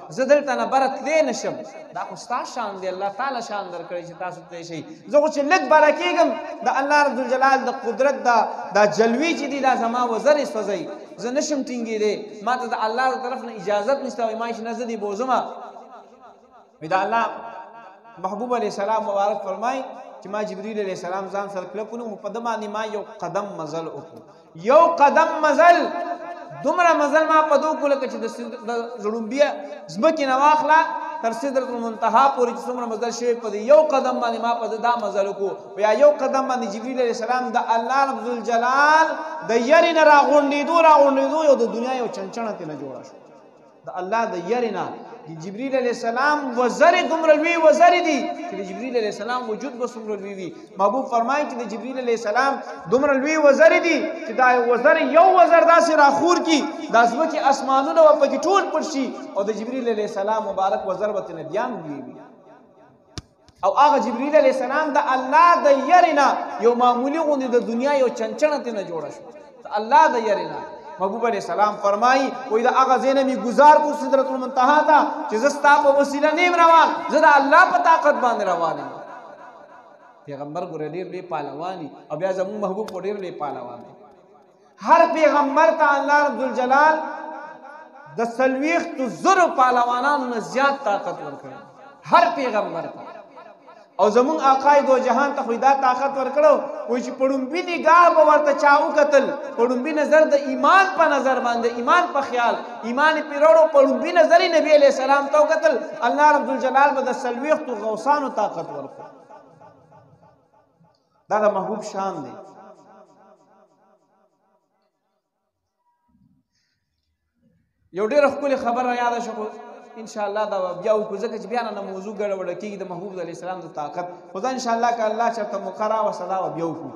زه دلته نه بره تللی نه شم دا خو ستا شان دی الله تعالی شان درکړی چې تاسو تللی شئ زه خو چې لږ بره کېږم د الله رب الجلال د قدرت دا دا جلوي چې دي دا زما وزرې سوځوي زه نه شم ټینګېدی ما ته د الله د طرف نه اجازت نشته وایي ما چې نه زه دې بوځمه وي د الله محبوب علیه السلام مبارک فرمایي چې ما جبرئیل علیه السلام ځان سره کلک ونیو په ده باندې ما یو قدم مزل وکړو یو قدم مزل دومره مزل ما په دوه کوله کې چې د زړومبیا زبکې نه واخلا تر سدرت المنتها پورې چې څومره مزل شوی په یو قدم باندې ما په دا مزل کو بیا یو قدم باندې جبرئیل علیه السلام د الله رب الجلال د یری نه راغونډې دو راغونډې دو یو د دنیا یو چنچنه ته نه جوړه شو د الله د یری نه د جبرئیل علی السلام وزر دومره لوی وزر دی چې د جبرئیل علی السلام وجود به څومره لوی وي محبوب فرمایي چې د جبرئیل علی السلام دومره لوی وزر دی چې دا وزر یو وزر داسې راخور کی د ځمکې اسمانونه و پکې ټول پړشي او د جبرئیل علی السلام مبارک وزر وته نه بیان وی او هغه جبرئیل علی السلام د الله د يرنا یو معمولی غوندي د دنیا یو چنچنه ته نه جوړ شو الله د يرنا محبوب علی السلام فرمایي وای دا هغه زینه می گزار کو سدرت المنتها تا چې زستا په وسیله نیم روان زه د الله په طاقت باندې روان یم پیغمبر ګور ډیر لوی پهلوانی او بیا زمو محبوب ډیر لوی پهلوانی هر پیغمبر ته الله رب الجلال د سلويخت زر پهلوانانو نه زیات طاقت ورکړ هر پیغمبر ته او زمون آقای دو جهان ته خدا طاقت ورکړو وای چې پړومبي نگاه به ورته چاو قتل پړومبي نظر د ایمان په نظر باندې ایمان په خیال ایمان پیروړو پړومبي نظر نبی علی السلام ته قتل الله رب الجلال به د سلويخت غوسانو طاقت ورکړ دا د محبوب شان دی یو ډېر خپل خبره یاد شو ان شاء الله دا بیا او ځکه چې بیا نه موضوع ګډوډه کیږي د محبوب علی السلام د طاقت خو ان شاء الله ک الله چرته مقرا و صدا و بیا وکړو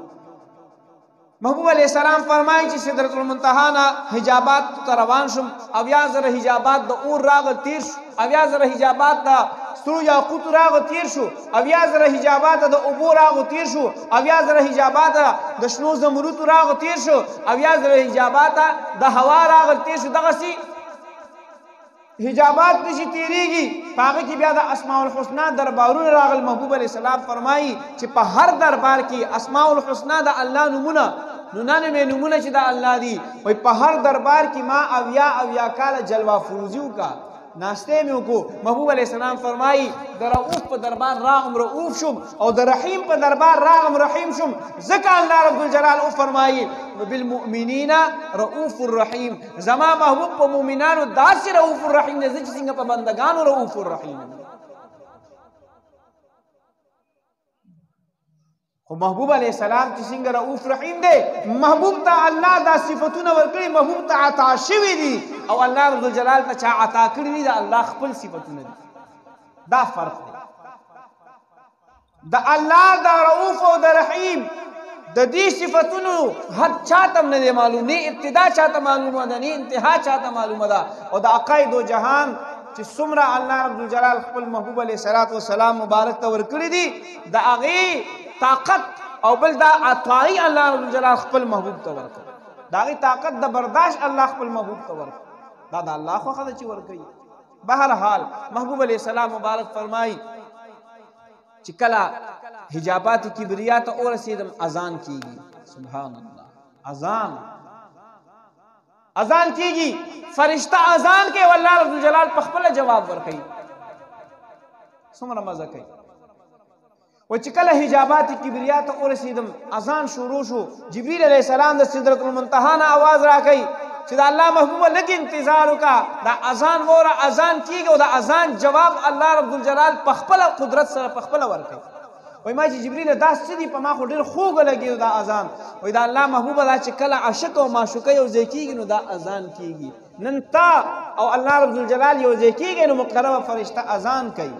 محبوب علی السلام فرمایي چې سدرۃ المنتهى نه حجابات ته روان شم او یا زره حجابات د اور راغ تیر شو او یا زره حجابات د سرو یاقوت راغ تیر شو او یا زره حجابات د اوبو راغ تیر شو او یا زره حجابات د شنو زمرد راغ تیر شو او یا زره حجابات د هوا راغ تیر شو دغه سي حجابات نشي تیریږي پاغه کې بیا د اسماء الحسنا دربارونه راغل محبوب علی السلام فرمایي چې په هر دربار کې اسماء الحسنا د الله نمونه نو نن مې نمونه چې د الله دی وای په هر دربار کې ما او یا او یا کال جلوه فروزی وکا ناشته مې وکړو محبوب علی السلام فرمایي د رؤوف په دربار راغم رؤوف شوم او د رحیم په دربار راغم رحیم شوم ځکه الله رب الجلال او فرمایي بالمؤمنین رؤوف الرحیم زما محبوب په مؤمنانو داسې رؤوف الرحیم دی چې څنګه په بندگانو رؤوف الرحیم خو محبوب علی السلام چې څنګه رؤوف رحیم دی محبوب ته الله دا صفاتونه ورکړي محبوب ته عطا شوی دي او الله رب الجلال ته چا عطا کړی دي دا الله خپل صفاتونه دي دا فرق دی د الله د رؤف او د رحیم د دې صفاتونو حد چاته نه دی معلوم نه ابتدا چاته معلومه ده نه انتها چاته معلومه ده او د عقاید او جهان چې څومره الله رب الجلال خپل محبوب علیه الصلاۃ والسلام مبارک ته ورکړي دي د هغه طاقت او بل دا عطای الله رب الجلال خپل محبوب ته ورکړي دا غي طاقت د برداشت الله خپل محبوب ته ورکړي دا د الله خو خدای چې ورکړي بهر حال محبوب علی السلام مبارک فرمایي چې کله حجابات کبریا ته اورسیدم اذان کیږي سبحان الله اذان اذان کیږي فرشتہ اذان کې والله رب جلال په خپل جواب ورکړي څومره مزه کوي و چې کله حجابات کبریا ته ورسیدم اذان شروع شو جبرئیل علی السلام د سدرۃ المنتهى نه आवाज راکړي چې د الله محبوب لګ انتظار وکا دا اذان وره اذان کیږي او دا اذان جواب الله رب الجلال په خپل قدرت سره په خپل ورکړي وای ما چې جبرئیل دا سدي په ما خو ډیر خوګ لګي دا اذان وای دا الله محبوب دا چې کله عاشق او معشوقه یو ځای کیږي نو دا اذان کیږي نن تا او الله رب الجلال یو ځای کیږي نو مقربه فرشته اذان کوي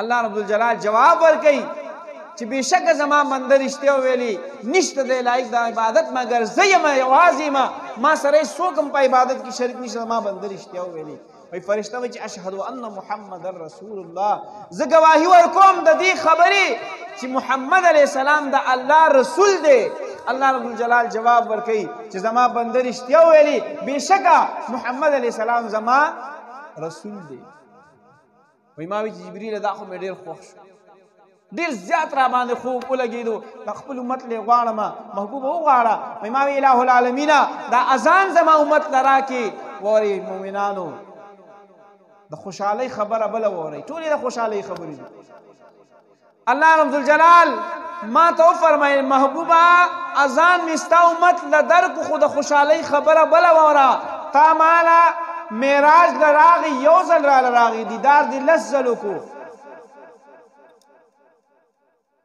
الله رب الجلال جواب ورکړي چې بشک زما بنده رښتیا ویلي نشته د لایق د عبادت مګر زه یم یوازې یم ما سره څوک هم په عبادت کې شریک نشته زما بنده رښتیا ویلي وایي فرشته وایي چې اشهد ان محمد رسول الله زه ګواهي ورکوم د دې خبرې چې محمد علی السلام د الله رسول دی الله رب الجلال جواب ورکړي چې زما بنده رښتیا ویلي بشکه محمد علی السلام زما رسول دی وای ما وی جبريل دا خو مې ډیر خوښ شو ډیر زیات را باندې خوب ولګیدو د خپل امت له غواړم محبوب و غواړه وای ما وی الہ العالمین دا اذان زما امت لرا کې وری مؤمنانو د خوشحالي خبره بل وری ټول د خوشحالي خبرې دي الله رب الجلال ما ته فرمایل محبوبا اذان مستا امت لدر کو خود خوشحالی خبره بل وره تا مالا معراج لراغي یو ځل را لراغي دیدار دی لزلو کو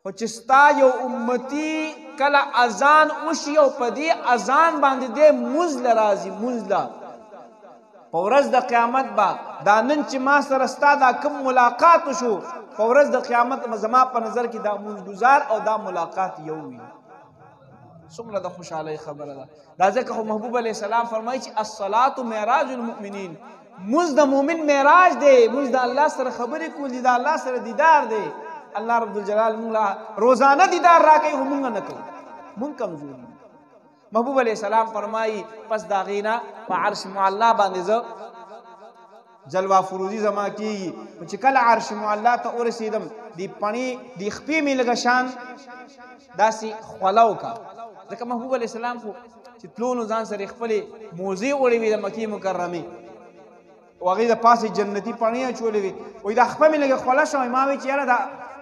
خو چې ستا یو امتی کله اذان وشي او په دې اذان باندې د مزل راځي مزل په ورځ د قیامت به دا نن چې ما سره ستا دا کم ملاقات شو په ورځ د قیامت به زما په نظر کې دا منځګزار او دا ملاقات یو وي څومره د خوشحالي خبره ده دا ځکه خو محبوب علی السلام فرمایي چې الصلاه معراج المؤمنین موږ د مؤمن معراج دی موږ د الله سره خبرې کول دي د الله سره دیدار دی الله رب الجلال موږ روزانه دیدار راکې هم موږ نه کوو موږ کمزوري محبوب علیہ السلام فرمایي پس دا غینا په عرش معلا باندې زه جلوه فروزی زما کیږي نو چې کله عرش معلا ته ورسیدم دی پنی دی خپې می لګ شان داسي خلاو کا ځکه محبوب علیہ السلام خو چې تلونو ځان سره خپل موزي وړي د مکی مکرمه او هغه د پاسه جنتی پانی چولې وي وای دا خپل لګه خلا شوی ما وی چیرې دا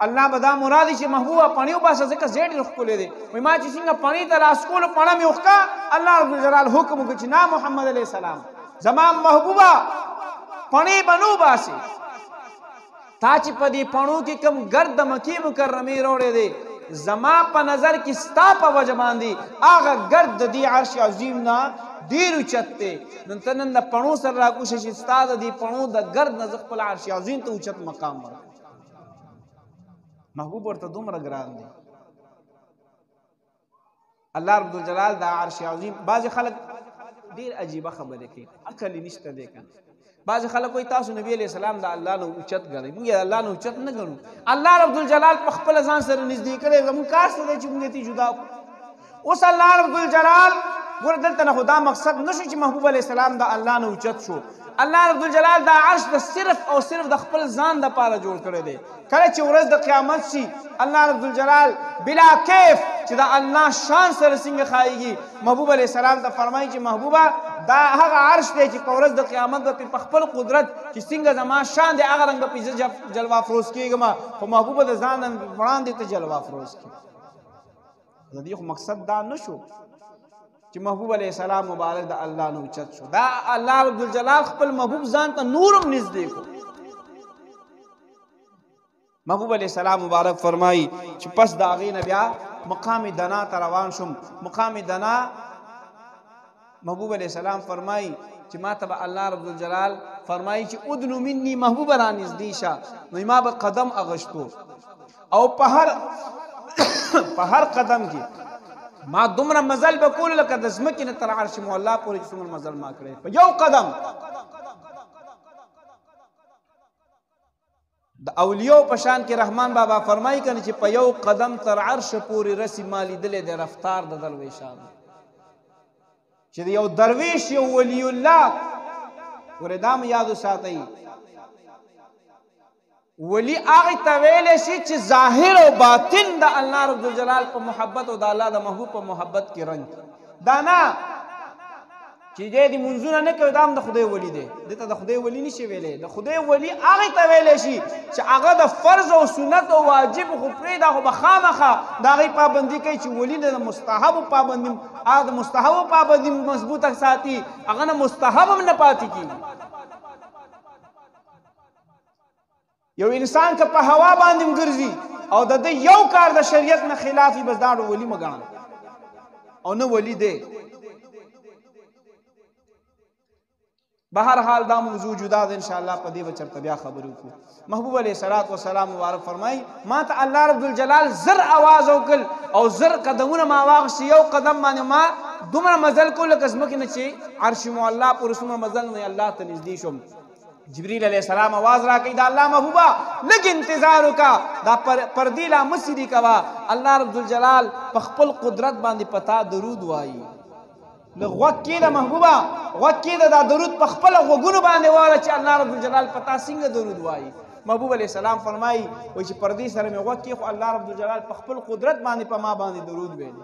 الله به دا مراد چې محبوبه پانی او پاسه ځکه زیډ رخ کولې دي وای ما چې څنګه پانی ته لاس کول پړه مې وخکا الله رب جلال حکم وکړي چې نا محمد علی السلام زما محبوبه پانی بنو باسي تا چې په دې پڼو کې کوم ګرد د مکې مکرمې راوړی دی زما په نظر کې ستا په وجه باندې هغه ګرد د دې عرش عظیم نه ډیر اوچت دی نو ته نن د پڼو سره راکوشه چې ستا د دې پڼو د ګرد نه خپل عرش عظیم ته اوچت مقام ورکړم محبوب ورته دومره ګران دی الله رب الجلال دا عرش عظیم بعض خلک ډیر عجیب خبره کوي عقل نشته دی کنه بعض خلک وایي تاسو نبی علی السلام د الله نه اوچت غړي موږ الله نه اوچت نه غنو الله رب الجلال په خپل ځان سره نږدې کړي زموږ کار څه دی چې موږ ته جدا کو اوس الله رب الجلال ګور دلته نه خدا مقصد نشو چې محبوب علی السلام د الله نه اوچت شو الله رب الجلال دا عرش د صرف او صرف د خپل ځان د پاره جوړ کړی دی کله چې ورځ د قیامت شي الله ربذوالجلال بلا کیف چې د الله شان سره څنګه ښایيږي محبوب علیه السلام ته فرمایي چې محبوبه دا هغه عرش دی چې په ورځ د قیامت به په خپل قدرت چې څنګه زما شان دی هغه رنګ به پې جلوه افروز کېږم خو محبوبه د ځان وړاندې ته جلوه افروز کېږي د دې خو مقصد دا نشو چې محبوب علی السلام مبارک د الله نو چت شو دا الله رب الجلال خپل محبوب ځان ته نورم نږدې کو محبوب علی السلام مبارک فرمایي چې پس دا غي نه بیا مقام دنا ته روان شم مقام دنا محبوب علی السلام فرمایي چې ما ته به الله رب الجلال فرمایي چې ادنو مني محبوب را نږدې شه نو ما به قدم اغشتو او په هر په هر قدم کې ما دومره مزل به کول لکه د زمکې نه تر عرش مولا پورې څومره مزل ما کړی په یو قدم د اولیو په شان کې رحمان بابا فرمایي کنه چې په یو قدم تر عرش پورې رسی مالی دلې د رفتار د درویشانو چې یو درویش یو ولی الله وردام یاد ساتي ولی هغه تویل شي چې ظاهر او باطن د الله رب جلال په محبت او د الله د محبوب په محبت کې رنګ دانا چې دې دې منځونه نه کوي دا هم د خدای ولی دی دې ته د خدای ولی نشي ویلې د خدای ولی هغه ته ویلې شي چې هغه د فرض او سنت او واجب خو پرې دا خو بخامخه دا غي پابندي کوي چې ولی د مستحب پابندي هغه د مستحب پابندي مضبوطه ساتي هغه نه مستحب نه پاتې کیږي یو انسان که په هوا باندې ګرځي او د دې یو کار د شریعت نه خلافي بس دا ولی مګاڼه او نه ولی دی به هر حال دا موضوع جدا ده ان شاء الله په دې بچرته بیا خبرې وکړو محبوب علیه الصلاۃ والسلام مبارک فرمای ما ته الله رب الجلال زر आवाज وکړ او زر قدمونه ما واغشي یو قدم باندې ما دومره مزل کو لکه زمکه نه چی عرش مولا پر سمره مزل نه الله ته نږدې شوم جبريل عليه السلام आवाज را کوي دا الله محبوبا لګ انتظار وکا دا پر پردي لا مسری کوا الله رب الجلال په خپل قدرت باندې پتا درود وایي لغوک کې د محبوبا غوک کې دا درود په خپل غوګونو باندې واره چې الله رب الجلال پتا څنګه درود وایي محبوب علی السلام فرمایي وای چې پردي سره مې غوک کې خو الله رب الجلال په خپل قدرت باندې په ما باندې درود ویلي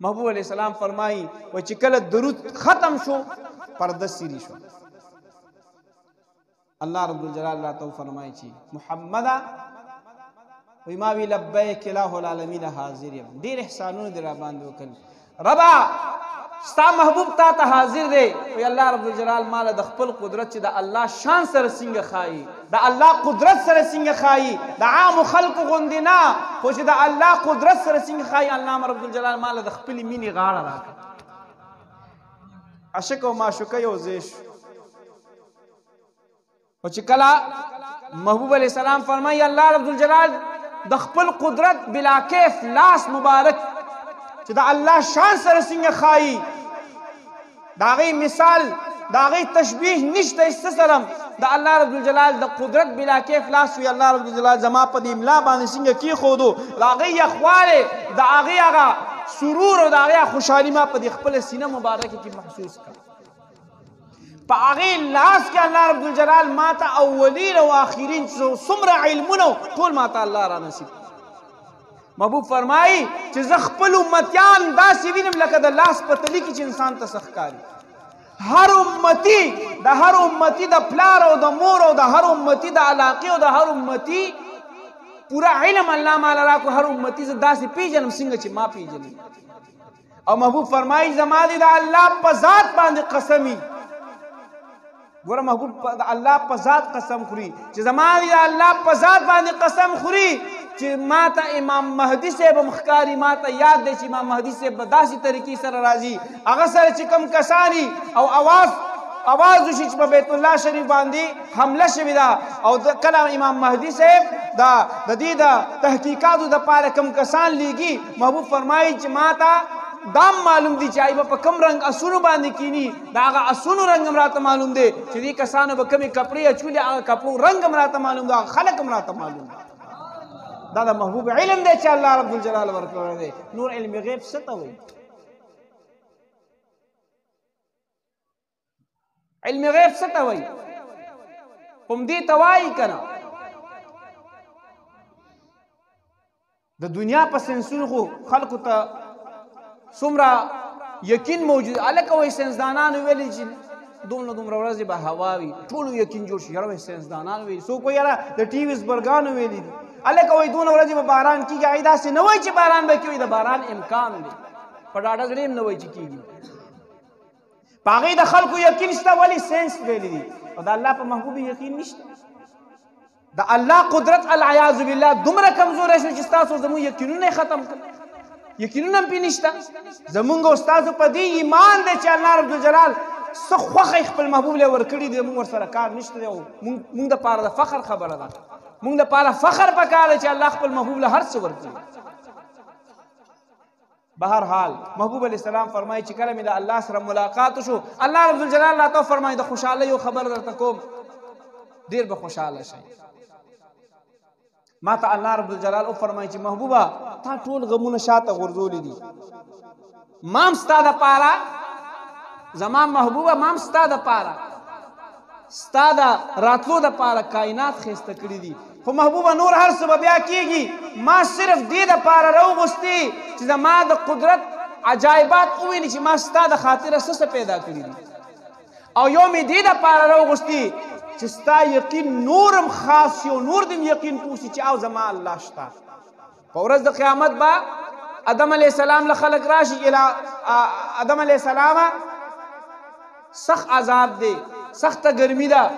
محبوب علی السلام فرمایي و چې کله درود ختم شو پرده سری شو الله رب الجلال الله تو فرمایي چې محمد وی ما وی لبیک الہ العالمین حاضر یم ډیر احسانونه در باندې وکړ ربا ستا محبوب تا ته حاضر دی وی الله رب الجلال مال د خپل قدرت چې د الله شان سره څنګه خایي د الله قدرت سره څنګه ښايي د عامو خلکو غوندې نه خو چې د الله قدرت سره څنګه ښايي الله رب ذوالجلال ما له د خپلې مینې غاړه راکړه عاشق او معشوقه یو ځای شو او چې کله محبوب علیه السلام فرمایي الله رب ذوالجلال د خپل قدرت بلا کیف لاس مبارک چې د الله شان سره څنګه ښايي دا غي مثال دا غي تشبيه نشته اس سلام دا الله رب الجلال دا قدرت بلا کیف لاس وی الله رب الجلال زما په دې املا باندې څنګه کی خودو دا غي اخواله دا غي هغه سرور او دا غي خوشحالي ما په دې خپل سینه مبارکه کې محسوس کړ په هغه لاس کې الله رب الجلال ما ته اولین او اخرین څومره علمونه ټول ما ته الله را نصیب محبوب فرمایي چې زه خپل امتیان داسې وینم لکه د لاس په تلي کې چې انسان ته سخکاري هر امتی د هر امتی د پلار او د مور او د هر امتی د علاقې او د هر امتی پورا علم الله مال راکو هر امتی زه داسې پیژنم څنګه چې ما پیژنم او محبوب فرمایي زما دې د الله په ذات باندې قسمي ګوره محبوب د الله په ذات قسم خوري چې زما دې د الله په ذات باندې قسم خوري چې ما ته امام مهدي صاحب مخکاري ما ته یاد دی چې امام مهدي صاحب به داسې طریقې سره راځي هغه سره چې کم کسانی او اواز اواز وشي چې په بیت الله شریف باندې حمله شوې ده او د کله امام مهدي صاحب دا د دې د تحقیقاتو د پاره کم کسان لیږي محبوب فرمایي چې ما ته دا معلوم دي چې ایبه په کم رنگ اسونو باندې کینی دا هغه اسونو رنگ هم راته معلوم دی چې دې کسانو به کمی کپړې اچولې هغه کپړو رنگ هم راته معلوم دی خلک هم راته معلوم دی دا د محبوب علم دی چې الله رب الجلال ورکړی دی نور علم غیب څه ته وایي علم غیب څه ته وایي هم دې ته وایي که نه د دنیا په سنسونو خو خلکو ته څومره یقین موجود الکه وای سنسدانانو ویلي چې دومره دومره ورځې به هوا وي ټولو یقین جوړ شي یاره ساینسدانان ویلي څوک وایي یاره د ټي وي زبرګانو ویلي دي هلکه وایي دونه ورځې به باران کېږي هغوی داسې نه وایي چې باران به کېږي د باران امکان دی په ډاډه زړه هم نه وایي چې کېږي پاغي د خلکو یقین شته ولی ساينس ویلي دي او د الله په محبوب یقین نشته د الله قدرت العیاذ بالله دومره کمزور شو چې تاسو زمو یقینونه ختم کړ یقینونه هم پینشته زمونږ استاد په دې ایمان دی چې الله رب جلال څه خوخه خپل محبوب له ورکړي دی مونږ سره کار نشته دی مونږ د پاره د فخر خبره ده مونږ د پاره فخر پکاره چې الله خپل محبوب له هر څه ورکړي به هر حال محبوب علی السلام فرمایي چې کله مې د الله سره ملاقات شو الله رب الجلال راته فرمایي د خوشاله یو خبر درته کوم ډیر به خوشاله شي ما ته الله رب الجلال او فرمایي چې محبوبا تا ټول غمونه شاته غرزولې دي مام ستاده پاره زما محبوبه مام ستاده پاره ستا د راتلو د پاره کائنات خسته کړی دي خو محبوبه نور هر څه به بیا کیږي ما صرف دې د پاره راوغوستي چې زما د قدرت عجایبات وویني چې ما ستا د خاطره څه څه پیدا کړي دي او یو مې دې د پاره راوغوستي چې ستا یقین نورم خاص یو نور دم یقین پوسی چې او زما الله شته په ورځ د قیامت با ادم علی السلام له خلق راشي چې ادم علی السلام سخت عذاب دی سخت ګرمي ده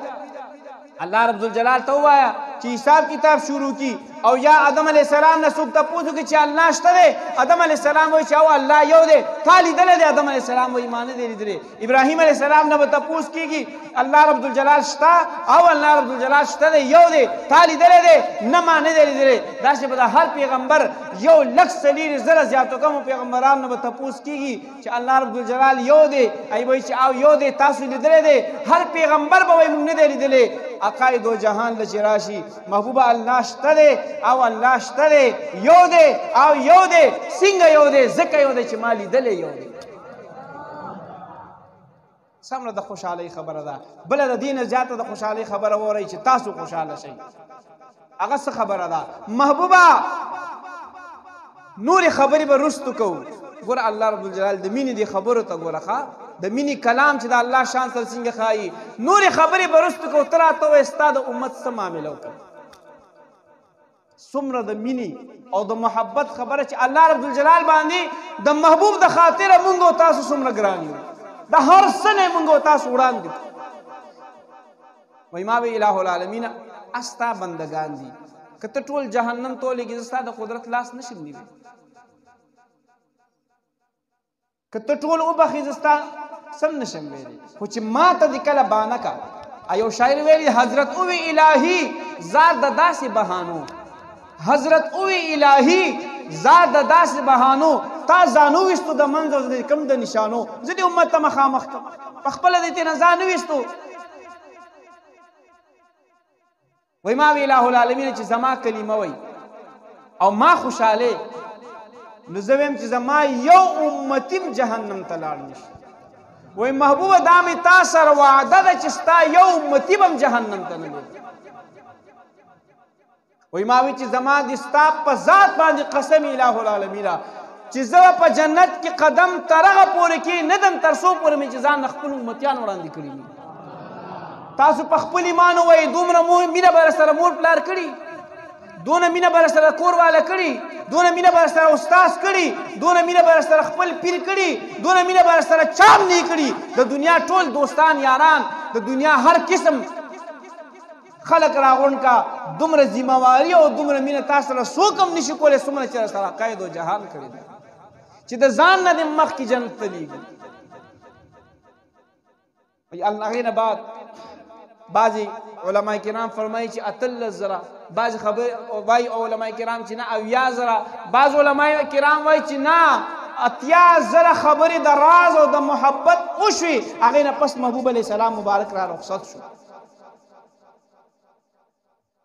الله رب الجلال ته وایا چې حساب کتاب شروع کی او یا ادم علی السلام نه څوک ته پوښتنه کوي چې الله شته دی ادم علی السلام وایي چې او الله یو دی تا لیدل دی ادم علی السلام وایي معنی دی لیدل ابراهيم عليه السلام نه تپوس کیږي الله رب الجلال شتا او الله رب الجلال شتا دی یو دی تالی دلې دی نه ما نه دی لیدلې دا چې په هر پیغمبر یو لک سلیری زره زیاتو کوم پیغمبران نه تپوس کیږي چې الله رب الجلال یو دی ای وای چې او یو دی تاسو لیدلې دی هر پیغمبر به وای مونږ نه دی لیدلې عقاید او جهان لچ راشي محبوب الله شته دی او الله شته دی یو دی او یو دی څنګه یو دی ځکه یو دی چې ما لیدلې یو دی سمره د خوشحالي خبره ده بل د دین زیاته د خوشحالي خبره وره چې تاسو خوشاله شئ هغه څه خبره ده محبوبا نور خبرې به رستو کو ګور الله رب الجلال د مینې دی خبرو ته ګوره ښا د مینې کلام چې د الله شان سره څنګه خایي نور خبرې به رستو کو ترا ته استاد امت سم معاملو کوي څومره د مینې او د محبت خبره چې الله رب الجلال باندې د محبوب د خاطر مونږ او تاسو څومره ګران یو د هر څه نه مونږ او تاسو وړاندې وای ما وی الہ العالمین استا بندگان دي کته ټول جهنم ته لګي زستا د قدرت لاس نشم نیوي که ته ټول وبخې زه ستا سم نه شم ویلی خو چې ما ته دې کله بانه کا ایو شاعر ویلی حضرت اوی الهی زار د داسې بهانو حضرت اوی الهی زار د داسې بهانو تا ځانو وستو د منځ او د کم د نشانو زه دې امت ته مخامخ کړم په خپل دې ته نه ځانو وستو وای ما وی الہ العالمین چې زما کلمه وای او ما خوشاله نو زه ویم چې زما یو امتیم جهنم ته لاړ نشي وای محبوب دا می تا سره وعده ده چې ستا یو امتی بم جهنم ته نه لوځي وای ما وی چې زما د ستا په ذات باندې قسم الہ العالمین چې زه په جنت کې قدم ترغه پورې کې ندم ترسو پورې مې چې ځان خپل امتیان وړاندې کړی تاسو په خپل ایمان وای دومره مو مینه بر سره مور پلار کړی دونه مینه بر سره کور والا کړی دونه مینه بر سره استاد کړی دونه مینه بر سره خپل پیر کړی دونه مینه بر سره چام نه کړی د دنیا ټول دوستان یاران د دنیا هر قسم خلق راغون کا دومره ذمہواری او دومره مینه تاسو سره سوکم نشي کولای سمره چې سره قائد او جهان کړی چې د ځان نه مخ کې جنت تلیږي الله نه بعد بعضی علما کرام فرمایي چې اتل زرا بعض خبر وای علما کرام چې نه او یا زرا بعض علما کرام وای چې نه اتیا زره خبرې د راز او د محبت وشوي هغه نه پس محبوب علی السلام مبارک را رخصت شو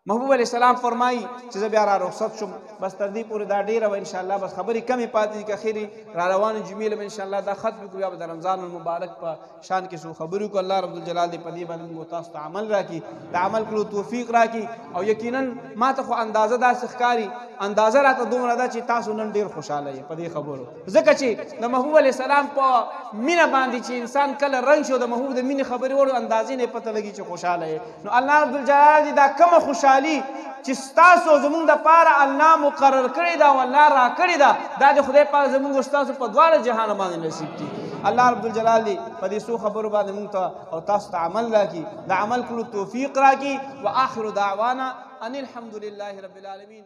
محبوب علی السلام فرمایي چې زه بیا را رخصت شم بس تر دې پورې دا ډیره و ان شاء الله بس خبرې کمې پاتې دي که خیرې را روان جمعې لم ان شاء الله دا ختم کو بیا د رمضان المبارک په شان کې سو خبرې کو الله رب الجلال دې په دې باندې موږ تاسو ته عمل راکړي د عمل کولو توفیق راکړي او یقینا ما ته خو اندازه دا سخکاری اندازه راته دومره ده چې تاسو نن ډیر خوشاله یې په دې خبرو ځکه چې د محبوب علی السلام په مینه باندې چې انسان کله رنګ شو د محبوب د مینې خبرې وړو اندازې نه پته لګي چې خوشاله یې نو الله عزوجلال دې دا کومه خوشحالي چې ستاسو زمونږ د پاره الله مقرر کړې ده او الله را کړې ده دا د خدای پاک زمونږ ستاسو په دواړه جهان باندې نصیب کړي الله رب الجلال دې په دې سو خبرو باندې مونږ ته او تاسو ته عمل راکړي د عمل کولو توفیق راکړي واخر دعوانا ان الحمد لله رب العالمین